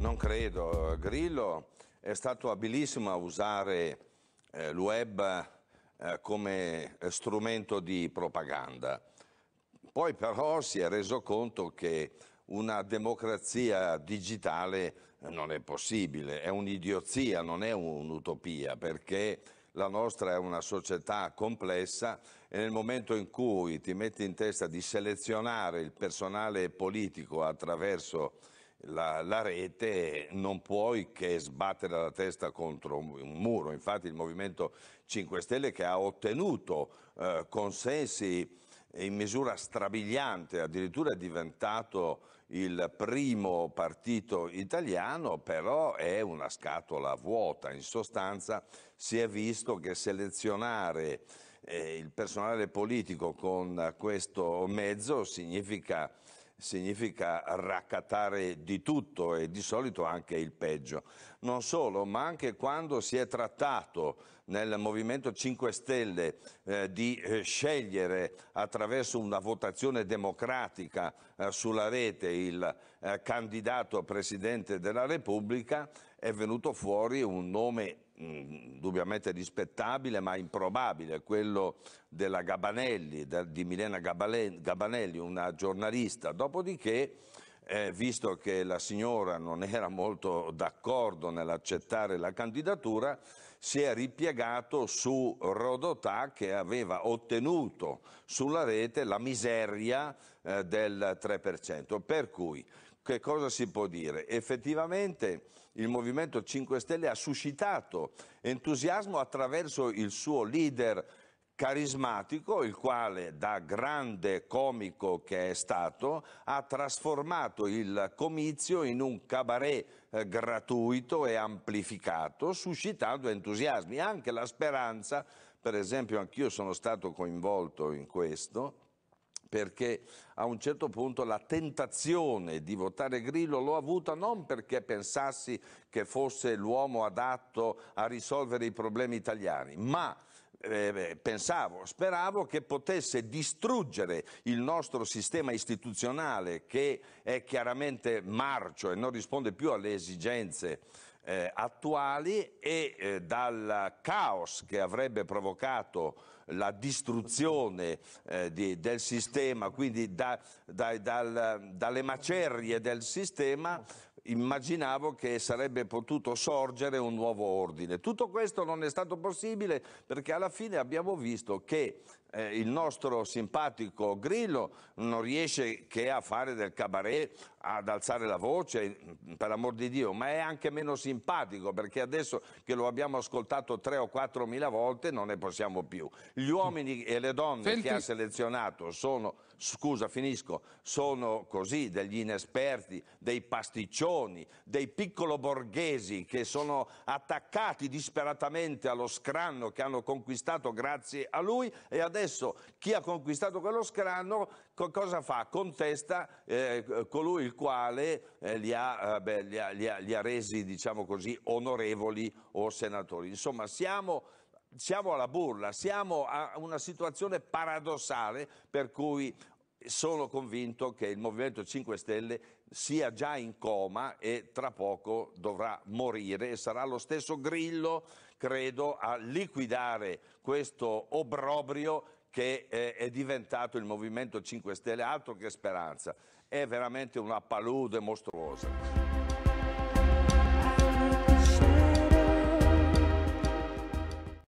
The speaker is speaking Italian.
Non credo. Grillo è stato abilissimo a usare eh, il web eh, come strumento di propaganda. Poi però si è reso conto che una democrazia digitale non è possibile, è un'idiozia, non è un'utopia, perché la nostra è una società complessa e nel momento in cui ti metti in testa di selezionare il personale politico attraverso la, la, rete non puoi che sbattere la testa contro un muro. Infatti il Movimento 5 Stelle che ha ottenuto eh, consensi in misura strabiliante, addirittura è diventato il primo partito italiano, però è una scatola vuota. In sostanza si è visto che selezionare eh, il personale politico con questo mezzo significa significa raccattare di tutto e di solito anche il peggio. Non solo, ma anche quando si è trattato nel Movimento 5 Stelle eh, di eh, scegliere attraverso una votazione democratica eh, sulla rete il eh, candidato Presidente della Repubblica, è venuto fuori un nome indubbiamente rispettabile ma improbabile, quello della Gabanelli, di Milena Gabanelli, una giornalista. Dopodiché, eh, visto che la signora non era molto d'accordo nell'accettare la candidatura, si è ripiegato su Rodotà che aveva ottenuto sulla rete la miseria eh, del 3%. Per cui che cosa si può dire? Effettivamente il Movimento 5 Stelle ha suscitato entusiasmo attraverso il suo leader carismatico, il quale da grande comico che è stato ha trasformato il comizio in un cabaret eh, gratuito e amplificato, suscitando entusiasmi. Anche la speranza, per esempio anch'io sono stato coinvolto in questo, perché a un certo punto la tentazione di votare Grillo l'ho avuta non perché pensassi che fosse l'uomo adatto a risolvere i problemi italiani, ma eh, pensavo, speravo che potesse distruggere il nostro sistema istituzionale che è chiaramente marcio e non risponde più alle esigenze eh, attuali e eh, dal caos che avrebbe provocato la distruzione eh, di, del sistema, quindi da, da, dal, dalle macerie del sistema, immaginavo che sarebbe potuto sorgere un nuovo ordine. Tutto questo non è stato possibile perché alla fine abbiamo visto che eh, il nostro simpatico Grillo non riesce che a fare del cabaret, ad alzare la voce, per amor di Dio, ma è anche meno simpatico perché adesso che lo abbiamo ascoltato tre o quattro mila volte non ne possiamo più. Gli uomini e le donne Senti... che ha selezionato sono, scusa finisco, sono così degli inesperti, dei pasticcioni, dei piccolo borghesi che sono attaccati disperatamente allo scranno che hanno conquistato grazie a lui e adesso adesso chi ha conquistato quello scranno cosa fa? Contesta eh, colui il quale eh, li, ha, eh, beh, li, ha, li, ha, li, ha, resi, diciamo così, onorevoli o senatori. Insomma, siamo siamo alla burla, siamo a una situazione paradossale per cui sono convinto che il Movimento 5 Stelle sia già in coma e tra poco dovrà morire e sarà lo stesso Grillo, credo, a liquidare questo obbrobrio che è diventato il Movimento 5 Stelle, altro che speranza. È veramente una palude mostruosa.